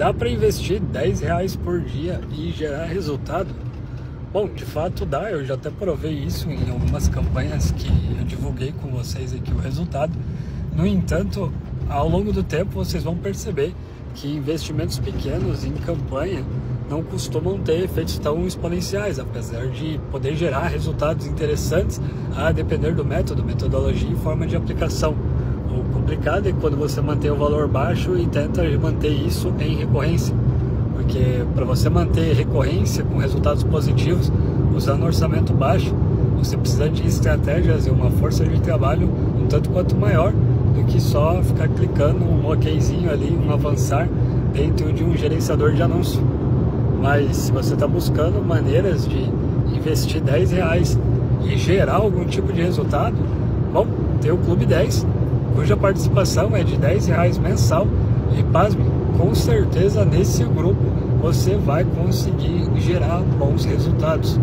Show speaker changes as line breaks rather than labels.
Dá para investir 10 reais por dia e gerar resultado? Bom, de fato dá, eu já até provei isso em algumas campanhas que eu divulguei com vocês aqui o resultado. No entanto, ao longo do tempo vocês vão perceber que investimentos pequenos em campanha não costumam ter efeitos tão exponenciais, apesar de poder gerar resultados interessantes a depender do método, metodologia e forma de aplicação. O complicado é quando você mantém o valor baixo e tenta manter isso em recorrência, porque para você manter recorrência com resultados positivos usando orçamento baixo, você precisa de estratégias e uma força de trabalho um tanto quanto maior do que só ficar clicando um okzinho ali, um avançar dentro de um gerenciador de anúncio. Mas se você está buscando maneiras de investir 10 reais e gerar algum tipo de resultado, bom, tem o Clube 10, cuja participação é de 10 reais mensal e pasme, com certeza nesse grupo você vai conseguir gerar bons resultados.